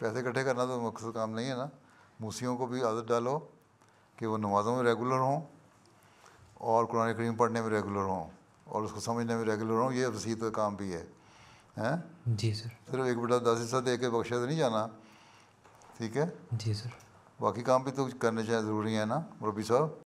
पैसे इकट्ठे करना तो मकसद काम नहीं है ना। मूसियों को भी आदत डालो कि वो नमाज़ों में रेगुलर हों और कुरान करीम पढ़ने में रेगुलर हों और उसको समझने में रेगुलर हों ये वसीत का काम भी है। हैं? जी सर। सिर्फ़ एक बेटा दस हिस्सा दे के बख्शा तो नहीं जाना। ठीक है? जी सर। बाकी काम भी तो करने चाहिए ज़रूरी है ना रबी साहब?